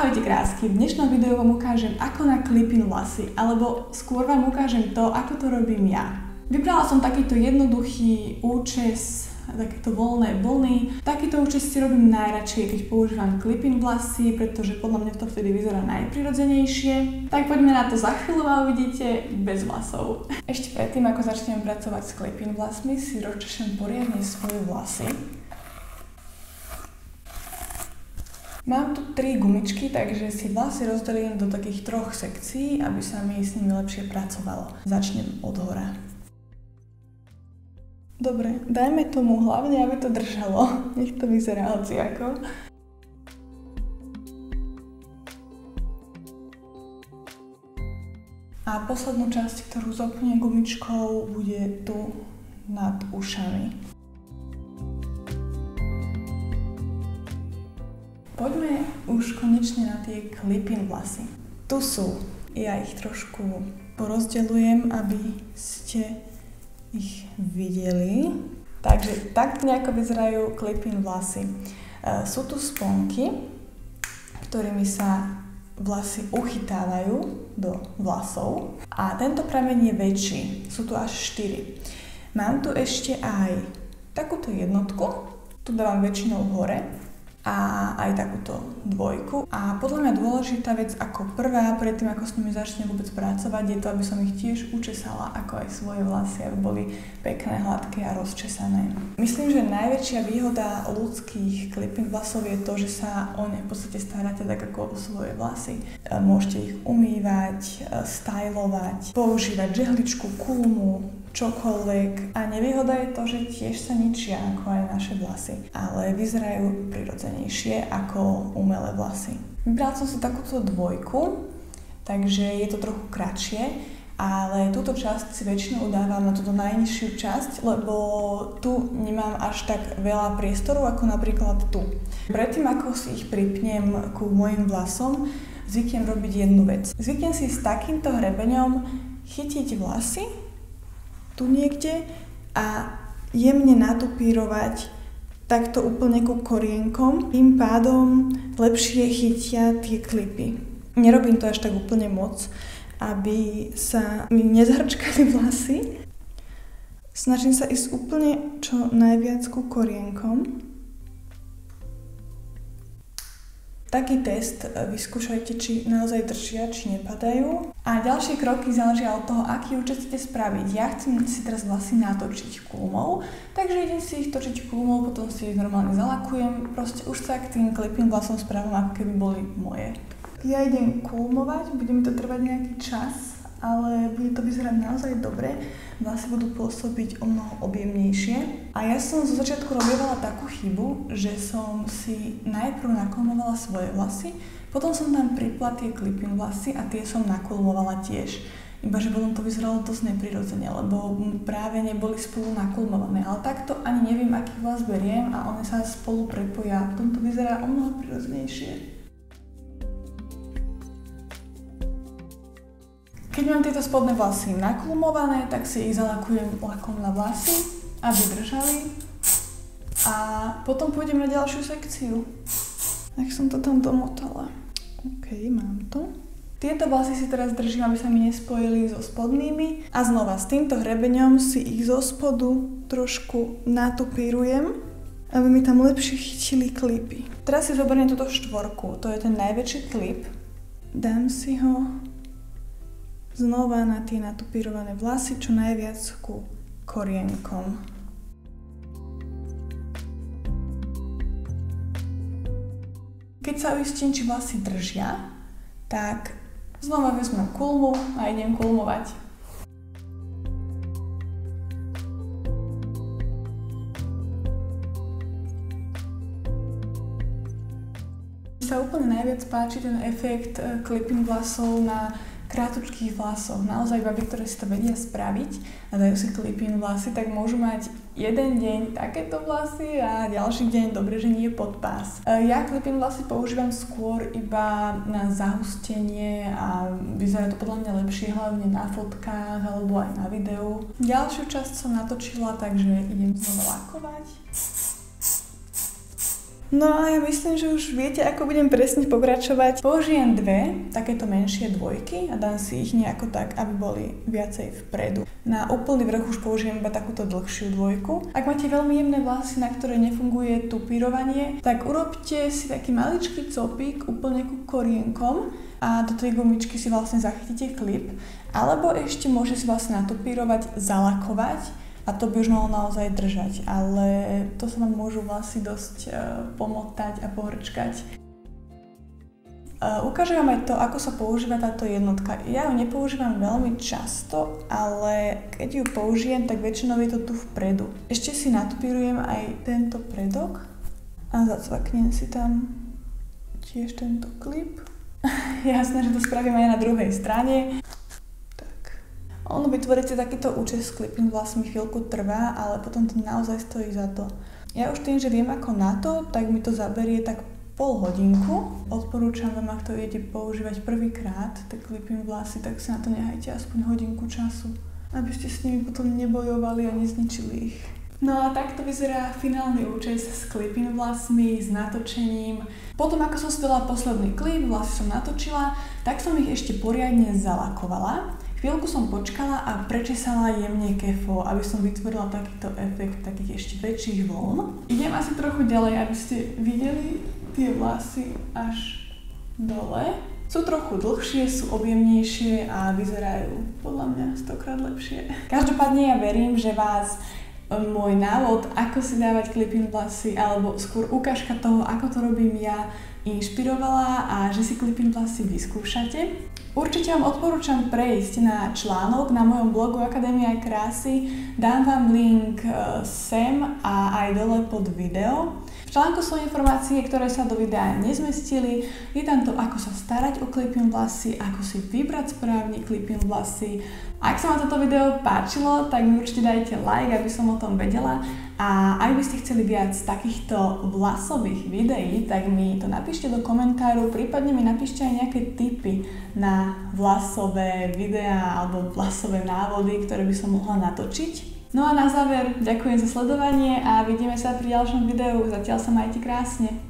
Ahojte krásky, v dnešnom videu vám ukážem ako na klipin vlasy, alebo skôr vám ukážem to, ako to robím ja. Vybrala som takýto jednoduchý účes, takéto voľné vlny. Takýto účes si robím najradšej, keď používam klipin vlasy, pretože podľa mňa to vtedy vyzerá najprirodzenejšie. Tak poďme na to za chvíľu a uvidíte bez vlasov. Ešte predtým, ako začnem pracovať s klipin vlasmi, si rozčešem poriadne svoje vlasy. Mám tu tri gumičky, takže si vlasy rozdelím do takých troch sekcií, aby sa mi s nimi lepšie pracovalo. Začnem od hora. Dobre, dajme tomu hlavne, aby to držalo. Nech to vyzerá hoci ako. A poslednú časť, ktorú zopne gumičkou, bude tu nad ušami. Poďme už konečne na tie klipin vlasy. Tu sú. Ja ich trošku porozdeľujem, aby ste ich videli. Takže takto nejako vyzerajú klipin vlasy. E, sú tu sponky, ktorými sa vlasy uchytávajú do vlasov a tento prameň je väčší. Sú tu až 4. Mám tu ešte aj takúto jednotku, tu dávam väčšinou hore a aj takúto dvojku. A podľa mňa dôležitá vec ako prvá, predtým ako s nimi začnem vôbec pracovať, je to, aby som ich tiež učesala, ako aj svoje vlasy, aby boli pekné, hladké a rozčesané. Myslím, že najväčšia výhoda ľudských kliping vlasov je to, že sa o ne v podstate staráte tak ako o svoje vlasy. Môžete ich umývať, e, stylovať, používať žehličku, kulmu, čokoľvek. A nevýhoda je to, že tiež sa ničia ako aj naše vlasy, ale vyzerajú prirodzenejšie ako umelé vlasy. Vybral som si takúto dvojku, takže je to trochu kratšie, ale túto časť si väčšinou dávam na túto najnižšiu časť, lebo tu nemám až tak veľa priestoru ako napríklad tu. Predtým ako si ich pripnem ku mojim vlasom, zvyknem robiť jednu vec. Zvyknem si s takýmto hrebeňom chytiť vlasy tu niekde a jemne natupírovať takto úplne ku korienkom. Tým pádom lepšie chytia tie klipy. Nerobím to až tak úplne moc, aby sa mi nezhrčkali vlasy. Snažím sa ísť úplne čo najviac ku korienkom. Taký test e, vyskúšajte, či naozaj držia, či nepadajú. A ďalšie kroky záležia od toho, aký účet chcete spraviť. Ja chcem si teraz vlasy natočiť kulmou, takže idem si ich točiť kulmou, potom si ich normálne zalakujem. Proste už sa k tým clipping vlasom spravím, ako keby boli moje. Ja idem kulmovať, bude mi to trvať nejaký čas, ale bude to vyzerať naozaj dobre. Vlasy budú pôsobiť o mnoho objemnejšie. A ja som zo začiatku robievala takú chybu, že som si najprv nakulmovala svoje vlasy, potom som tam pripla tie clipping vlasy a tie som nakulmovala tiež. Iba, že potom to vyzeralo dosť neprirodzene, lebo práve neboli spolu nakulmované. Ale takto ani neviem, aký vlas beriem a one sa spolu prepoja. Potom to vyzerá o mnoho prirodzenejšie. Keď mám tieto spodné vlasy naklumované, tak si ich zalakujem lakom na vlasy, aby držali. A potom pôjdem na ďalšiu sekciu. Tak som to tam domotala. OK, mám to. Tieto vlasy si teraz držím, aby sa mi nespojili so spodnými. A znova s týmto hrebeňom si ich zo spodu trošku natupírujem, aby mi tam lepšie chytili klipy. Teraz si zoberiem túto štvorku, to je ten najväčší klip. Dám si ho znova na tie natupírované vlasy čo najviac ku korienkom. Keď sa uistím, či vlasy držia, tak znova vezmem kulmu a idem kulmovať. sa úplne najviac páči ten efekt eh, clipping vlasov na krátučkých vlasoch. Naozaj baby, ktoré si to vedia spraviť a dajú si klipín vlasy, tak môžu mať jeden deň takéto vlasy a ďalší deň dobre, že nie je pod pás. E, ja klipín vlasy používam skôr iba na zahustenie a vyzerá to podľa mňa lepšie hlavne na fotkách alebo aj na videu. Ďalšiu časť som natočila, takže idem znova lakovať. No a ja myslím, že už viete, ako budem presne pokračovať. Použijem dve takéto menšie dvojky a dám si ich nejako tak, aby boli viacej vpredu. Na úplný vrch už použijem iba takúto dlhšiu dvojku. Ak máte veľmi jemné vlasy, na ktoré nefunguje tupírovanie, tak urobte si taký maličký copík úplne ku korienkom a do tej gumičky si vlastne zachytíte klip. Alebo ešte môže si vlastne natupírovať, zalakovať a to by už malo naozaj držať, ale to sa vám môžu vlasy dosť uh, pomotať a pohrčkať. Uh, ukážem vám aj to, ako sa používa táto jednotka. Ja ju nepoužívam veľmi často, ale keď ju použijem, tak väčšinou je to tu vpredu. Ešte si natupírujem aj tento predok a zacvaknem si tam tiež tento klip. Jasné, že to spravím aj na druhej strane. Vytvoriť si takýto účes s clipping vlastne chvíľku trvá, ale potom to naozaj stojí za to. Ja už tým, že viem ako na to, tak mi to zaberie tak pol hodinku. Odporúčam vám, ak to idete používať prvýkrát, tie clipping vlasy, tak si na to nehajte aspoň hodinku času, aby ste s nimi potom nebojovali a nezničili ich. No a takto vyzerá finálny účes s clipping vlasmi, s natočením. Potom ako som si dala posledný klip, vlasy som natočila, tak som ich ešte poriadne zalakovala. Chvíľku som počkala a prečesala jemne kefo, aby som vytvorila takýto efekt takých ešte väčších vln. Idem asi trochu ďalej, aby ste videli tie vlasy až dole. Sú trochu dlhšie, sú objemnejšie a vyzerajú podľa mňa stokrát lepšie. Každopádne ja verím, že vás e, môj návod, ako si dávať clipping vlasy, alebo skôr ukážka toho, ako to robím ja, inšpirovala a že si clipping vlasy vyskúšate. Určite vám odporúčam prejsť na článok na mojom blogu Akadémia krásy. Dám vám link e, sem a aj dole pod video. V článku sú informácie, ktoré sa do videa nezmestili. Je tam to, ako sa starať o klipím vlasy, ako si vybrať správne klipím vlasy. Ak sa vám toto video páčilo, tak mi určite dajte like, aby som o tom vedela. A ak by ste chceli viac takýchto vlasových videí, tak mi to napíšte do komentáru, prípadne mi napíšte aj nejaké tipy na vlasové videá alebo vlasové návody, ktoré by som mohla natočiť. No a na záver ďakujem za sledovanie a vidíme sa pri ďalšom videu. Zatiaľ sa majte krásne.